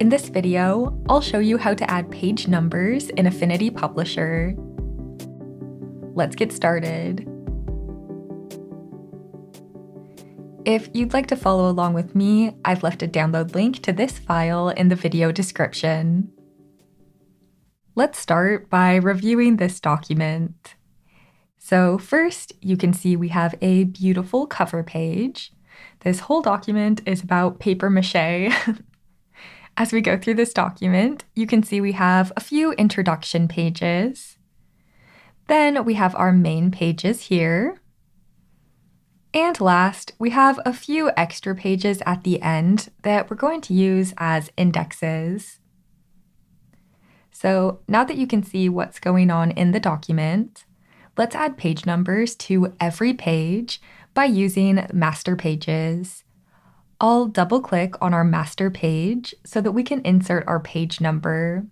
In this video, I'll show you how to add page numbers in Affinity Publisher. Let's get started. If you'd like to follow along with me, I've left a download link to this file in the video description. Let's start by reviewing this document. So first, you can see we have a beautiful cover page. This whole document is about paper mache. As we go through this document, you can see we have a few introduction pages. Then we have our main pages here. And last, we have a few extra pages at the end that we're going to use as indexes. So now that you can see what's going on in the document, let's add page numbers to every page by using master pages. I'll double click on our master page so that we can insert our page number.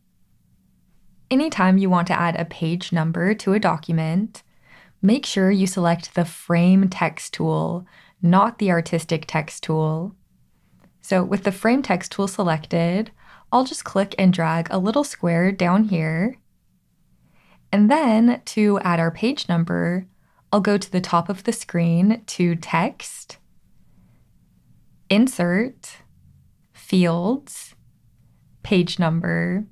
Anytime you want to add a page number to a document, make sure you select the Frame Text tool, not the Artistic Text tool. So with the Frame Text tool selected, I'll just click and drag a little square down here. And then to add our page number, I'll go to the top of the screen to Text, Insert, Fields, Page Number.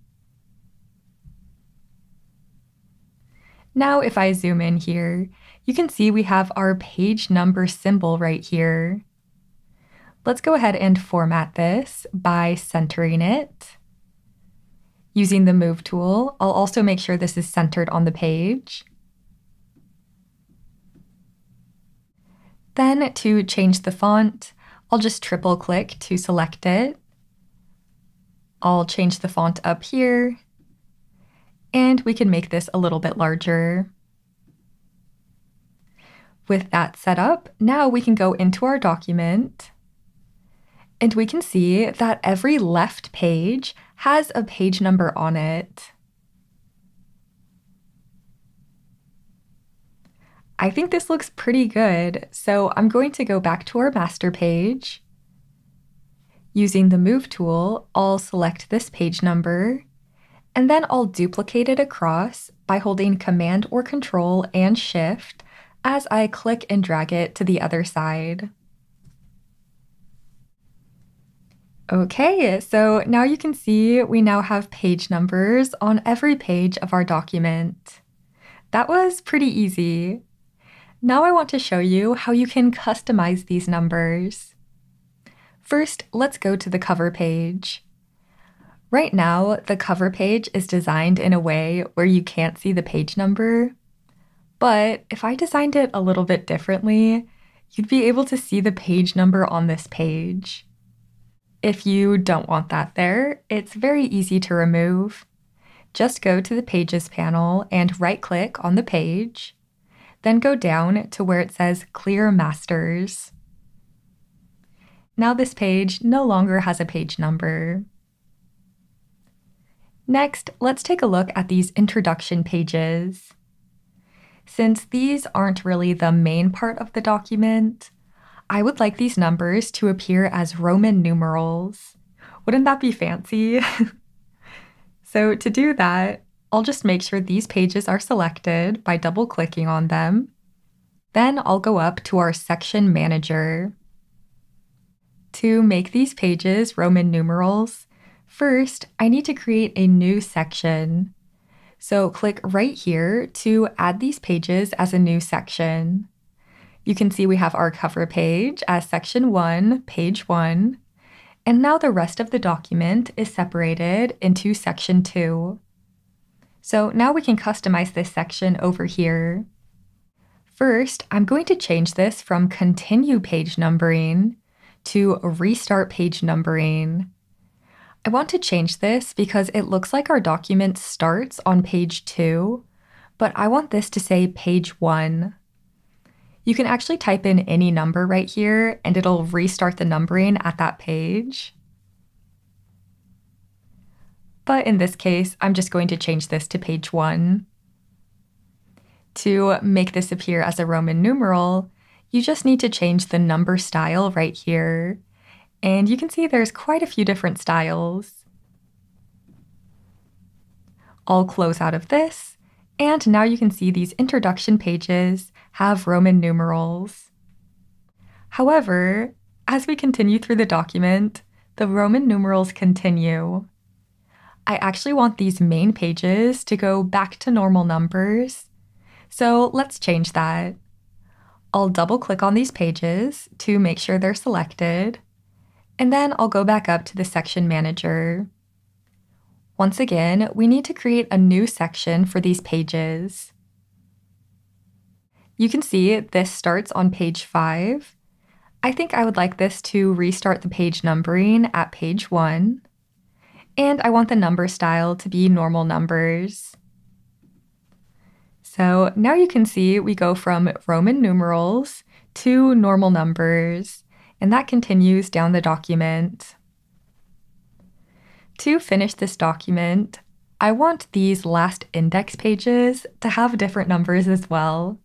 Now if I zoom in here, you can see we have our page number symbol right here. Let's go ahead and format this by centering it. Using the Move tool, I'll also make sure this is centered on the page. Then to change the font, I'll just triple click to select it. I'll change the font up here, and we can make this a little bit larger. With that set up, now we can go into our document, and we can see that every left page has a page number on it. I think this looks pretty good, so I'm going to go back to our master page. Using the Move tool, I'll select this page number, and then I'll duplicate it across by holding Command or Control and Shift as I click and drag it to the other side. Okay, so now you can see we now have page numbers on every page of our document. That was pretty easy. Now I want to show you how you can customize these numbers. First, let's go to the cover page. Right now, the cover page is designed in a way where you can't see the page number. But if I designed it a little bit differently, you'd be able to see the page number on this page. If you don't want that there, it's very easy to remove. Just go to the Pages panel and right click on the page then go down to where it says Clear Masters. Now this page no longer has a page number. Next, let's take a look at these introduction pages. Since these aren't really the main part of the document, I would like these numbers to appear as Roman numerals. Wouldn't that be fancy? so to do that, I'll just make sure these pages are selected by double clicking on them. Then I'll go up to our section manager. To make these pages Roman numerals, first I need to create a new section. So click right here to add these pages as a new section. You can see we have our cover page as section 1, page 1, and now the rest of the document is separated into section 2. So now we can customize this section over here. First, I'm going to change this from continue page numbering to restart page numbering. I want to change this because it looks like our document starts on page 2, but I want this to say page 1. You can actually type in any number right here and it'll restart the numbering at that page. But in this case, I'm just going to change this to page 1. To make this appear as a Roman numeral, you just need to change the number style right here. And you can see there's quite a few different styles. I'll close out of this, and now you can see these introduction pages have Roman numerals. However, as we continue through the document, the Roman numerals continue. I actually want these main pages to go back to normal numbers, so let's change that. I'll double click on these pages to make sure they're selected, and then I'll go back up to the section manager. Once again, we need to create a new section for these pages. You can see this starts on page 5. I think I would like this to restart the page numbering at page 1. And I want the number style to be normal numbers. So now you can see we go from Roman numerals to normal numbers, and that continues down the document. To finish this document, I want these last index pages to have different numbers as well.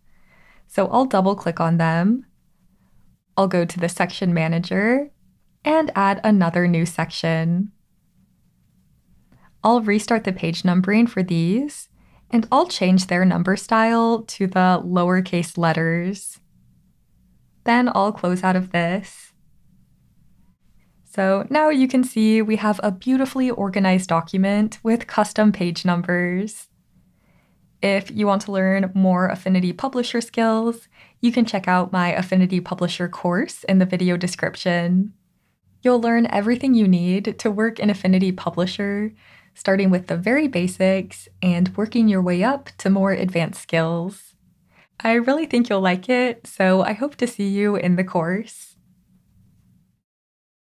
So I'll double click on them. I'll go to the section manager and add another new section. I'll restart the page numbering for these and I'll change their number style to the lowercase letters. Then I'll close out of this. So now you can see we have a beautifully organized document with custom page numbers. If you want to learn more Affinity Publisher skills, you can check out my Affinity Publisher course in the video description. You'll learn everything you need to work in Affinity Publisher starting with the very basics and working your way up to more advanced skills. I really think you'll like it, so I hope to see you in the course.